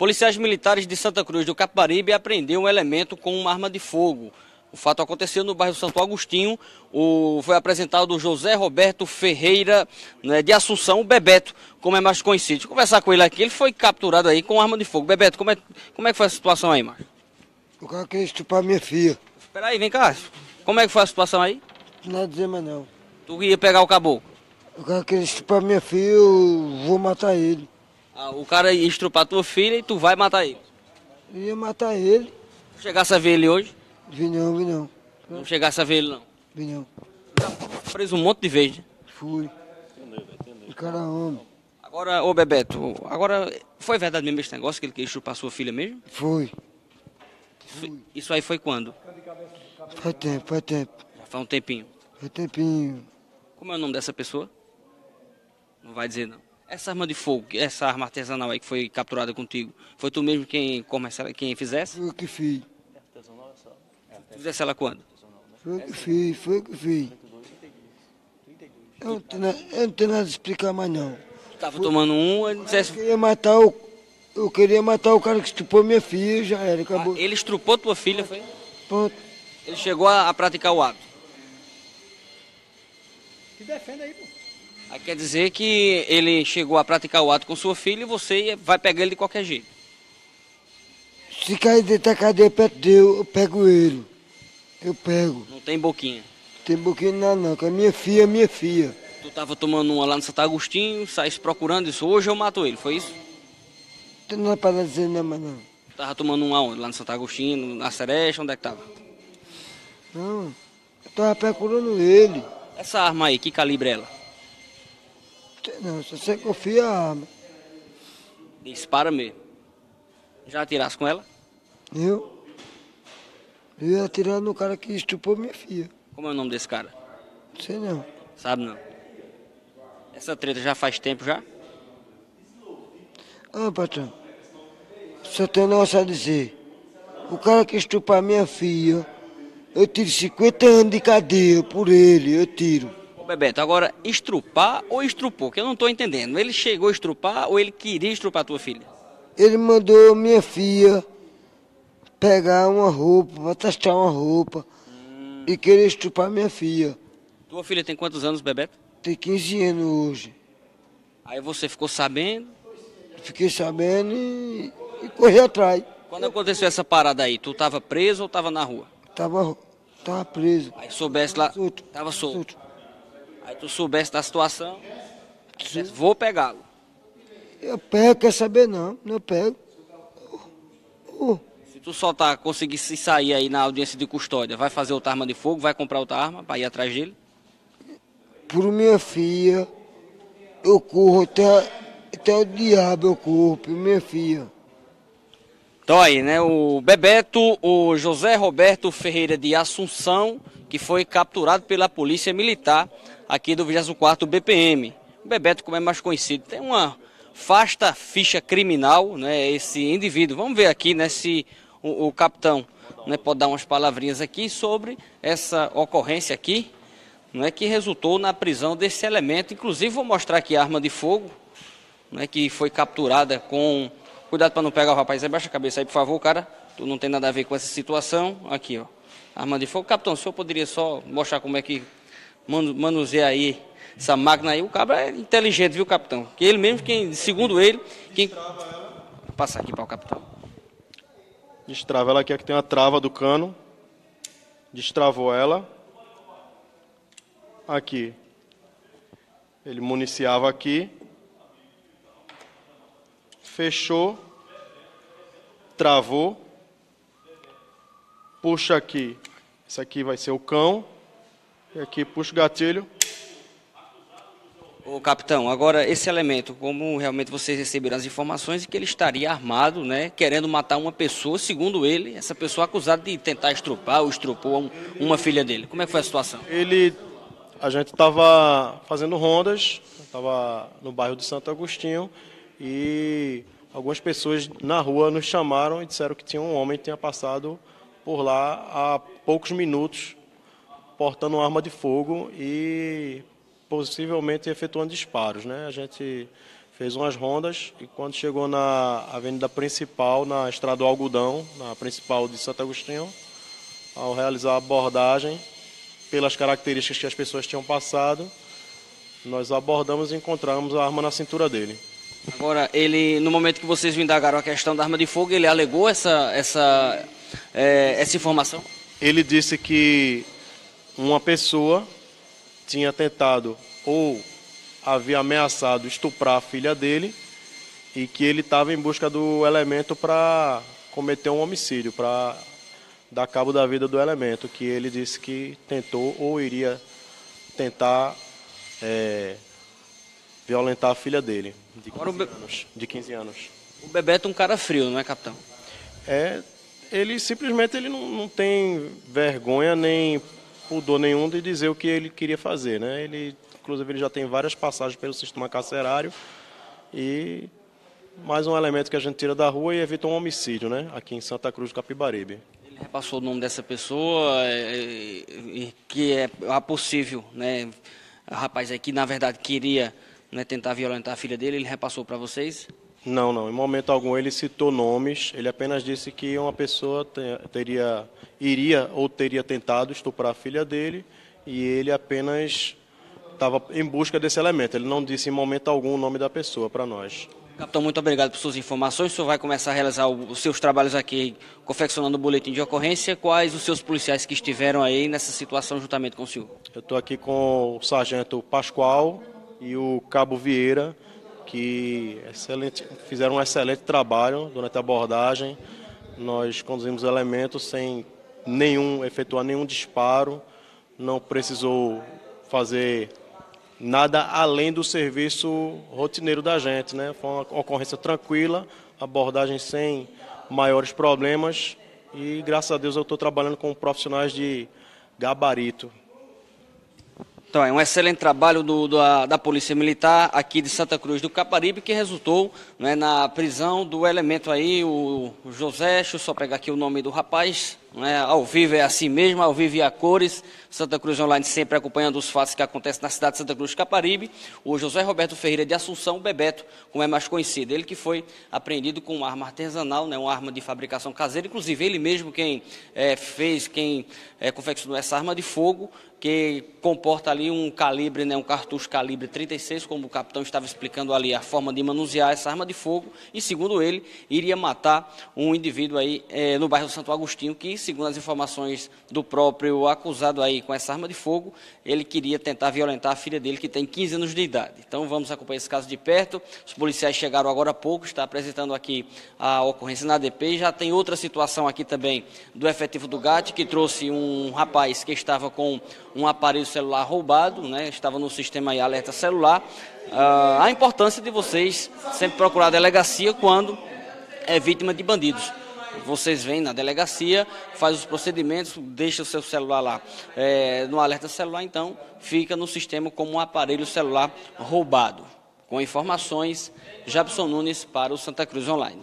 Policiais militares de Santa Cruz do Capibaribe apreendeu um elemento com uma arma de fogo. O fato aconteceu no bairro Santo Agostinho. O, foi apresentado o José Roberto Ferreira né, de Assunção, o Bebeto, como é mais conhecido. Deixa eu conversar com ele aqui. Ele foi capturado aí com arma de fogo. Bebeto, como é, como é que foi a situação aí, Márcio? O cara queria estuprar minha filha. Espera aí, vem cá. Como é que foi a situação aí? Não é dizer mais não. Tu ia pegar o caboclo. O cara queria estuprar minha filha, eu vou matar ele. Ah, o cara ia estrupar tua filha e tu vai matar ele. Eu ia matar ele. Chegasse a ver ele hoje? Vi não, vi não. Não chegasse a ver ele não. Vi não. Preso um monte de vezes. né? Fui. O cara é homem. Agora, ô Bebeto, agora foi verdade mesmo esse negócio que ele queria estrupar sua filha mesmo? Foi. Isso- Isso aí foi quando? Faz tempo, faz tempo. Já faz um tempinho. Faz tempinho. Como é o nome dessa pessoa? Não vai dizer não. Essa arma de fogo, essa arma artesanal aí que foi capturada contigo, foi tu mesmo quem começasse, quem fizesse? Foi o que fiz. Tu fizesse ela quando? Foi o que fiz, foi o que fiz. Eu não tenho, eu não tenho nada a explicar mais não. Tu tava tomando um, ele Eu dissesse, queria matar o. Eu queria matar o cara que estupou minha filha, já era, ah, acabou. ele estrupou tua filha, foi? Pronto. Ele chegou a, a praticar o ato. Se defenda aí, pô. Aí quer dizer que ele chegou a praticar o ato com sua filha e você vai pegar ele de qualquer jeito. Se cair dentro da cadeia perto dele, eu pego ele. Eu pego. Não tem boquinha. Tem boquinha não, não, que é minha filha, minha filha. Tu tava tomando uma lá no Santo Agostinho, saísse procurando isso. Hoje eu mato ele, foi isso? Não tem nada para dizer não, mas não. Tu tava tomando um aonde? Lá no Santo Agostinho, na Seresta, onde é que tava? Não. Eu tava procurando ele. Essa arma aí, que calibre é ela? Não, só você confia a arma. Dispara mesmo. Já atirasse com ela? Eu? Eu ia atirar no cara que estupou minha filha. Como é o nome desse cara? Não sei não. Sabe não? Essa treta já faz tempo já? Ah, patrão. Só tenho negócio a dizer. O cara que estupar minha filha, eu tiro 50 anos de cadeia por ele, eu tiro. Bebeto, agora estrupar ou estrupou? Que eu não tô entendendo. Ele chegou a estrupar ou ele queria estrupar tua filha? Ele mandou minha filha pegar uma roupa, pra testar uma roupa e querer estupar minha filha. Tua filha tem quantos anos, Bebeto? Tem 15 anos hoje. Aí você ficou sabendo. Fiquei sabendo e, e corri atrás. Quando aconteceu essa parada aí, tu tava preso ou tava na rua? Tava, tava preso. Aí soubesse lá, Solto. tava solto. Solto. Aí tu soubesse da situação, dissesse, vou pegá-lo. Eu pego, quer saber não, não pego. Oh, Se tu só tá conseguisse sair aí na audiência de custódia, vai fazer outra arma de fogo, vai comprar outra arma pra ir atrás dele? por minha filha, eu corro até, até o diabo, eu corro por minha filha. Então aí, né, o Bebeto, o José Roberto Ferreira de Assunção, que foi capturado pela Polícia Militar aqui do 24º BPM. O Bebeto, como é mais conhecido, tem uma vasta ficha criminal, né, esse indivíduo. Vamos ver aqui, né, se o, o capitão né, pode dar umas palavrinhas aqui sobre essa ocorrência aqui, né, que resultou na prisão desse elemento. Inclusive, vou mostrar aqui a arma de fogo, né, que foi capturada com. Cuidado para não pegar o rapaz aí, baixa a cabeça aí, por favor, cara. Tu não tem nada a ver com essa situação. Aqui, ó. Arma de fogo. Capitão, o senhor poderia só mostrar como é que manu- manuseia aí essa máquina aí? O cabra é inteligente, viu, capitão? Que ele mesmo, quem, segundo ele, quem. Vou passar aqui para o capitão. Destrava ela aqui, aqui tem uma trava do cano. Destravou ela. Aqui. Ele municiava aqui. Fechou. Travou. Puxa aqui. Esse aqui vai ser o cão. E aqui puxa o gatilho. Ô, capitão, agora esse elemento, como realmente vocês receberam as informações de que ele estaria armado, né, querendo matar uma pessoa, segundo ele, essa pessoa acusada de tentar estrupar ou estrupou um- uma filha dele. Como é que foi a situação? Ele, a gente estava fazendo rondas, estava no bairro de Santo Agostinho e algumas pessoas na rua nos chamaram e disseram que tinha um homem que tinha passado por lá há poucos minutos portando uma arma de fogo e possivelmente efetuando disparos, né? A gente fez umas rondas e quando chegou na avenida principal, na estrada do Algodão, na principal de Santo Agostinho, ao realizar a abordagem, pelas características que as pessoas tinham passado, nós abordamos e encontramos a arma na cintura dele. Agora, ele, no momento que vocês indagaram a questão da arma de fogo, ele alegou essa, essa, é, essa informação? Ele disse que uma pessoa tinha tentado ou havia ameaçado estuprar a filha dele e que ele estava em busca do elemento para cometer um homicídio, para dar cabo da vida do elemento, que ele disse que tentou ou iria tentar é, violentar a filha dele, de 15, be... anos, de 15 anos. O Bebeto é um cara frio, não é, capitão? É, ele simplesmente ele não, não tem vergonha nem pudor nenhum de dizer o que ele queria fazer, né? Ele, inclusive, ele já tem várias passagens pelo sistema carcerário e mais um elemento que a gente tira da rua e evita um homicídio, né? Aqui em Santa Cruz do Capibaribe repassou o nome dessa pessoa, é, é, que é possível, né? O rapaz aí que na verdade queria né, tentar violentar a filha dele, ele repassou para vocês? Não, não. Em momento algum ele citou nomes. Ele apenas disse que uma pessoa teria, iria ou teria tentado estuprar a filha dele e ele apenas estava em busca desse elemento. Ele não disse em momento algum o nome da pessoa para nós. Capitão, muito obrigado por suas informações. O senhor vai começar a realizar os seus trabalhos aqui, confeccionando o boletim de ocorrência. Quais os seus policiais que estiveram aí nessa situação juntamente com o senhor? Eu estou aqui com o sargento Pascoal e o cabo Vieira, que excelente, fizeram um excelente trabalho durante a abordagem. Nós conduzimos elementos sem nenhum, efetuar nenhum disparo, não precisou fazer nada além do serviço rotineiro da gente, né? Foi uma ocorrência tranquila, abordagem sem maiores problemas e graças a Deus eu estou trabalhando com profissionais de gabarito. Então, é um excelente trabalho do, da, da, Polícia Militar aqui de Santa Cruz do Caparibe, que resultou né, na prisão do elemento aí, o José, deixa eu só pegar aqui o nome do rapaz, né, ao vivo é assim mesmo, ao vivo e a cores, Santa Cruz Online sempre acompanhando os fatos que acontecem na cidade de Santa Cruz do Caparibe, o José Roberto Ferreira de Assunção, Bebeto, como é mais conhecido, ele que foi apreendido com uma arma artesanal, né, uma arma de fabricação caseira, inclusive ele mesmo quem é, fez, quem é, confeccionou essa arma de fogo, que comporta ali um calibre, né, um cartucho calibre 36, como o capitão estava explicando ali, a forma de manusear essa arma de fogo, e segundo ele, iria matar um indivíduo aí é, no bairro Santo Agostinho, que segundo as informações do próprio acusado aí com essa arma de fogo, ele queria tentar violentar a filha dele, que tem 15 anos de idade. Então vamos acompanhar esse caso de perto, os policiais chegaram agora há pouco, está apresentando aqui a ocorrência na ADP, já tem outra situação aqui também do efetivo do GAT, que trouxe um rapaz que estava com um aparelho celular roubado, né? estava no sistema aí, alerta celular. Uh, a importância de vocês sempre procurar a delegacia quando é vítima de bandidos. Vocês vêm na delegacia, faz os procedimentos, deixa o seu celular lá é, no alerta celular, então fica no sistema como um aparelho celular roubado. Com informações, Jabson Nunes para o Santa Cruz Online.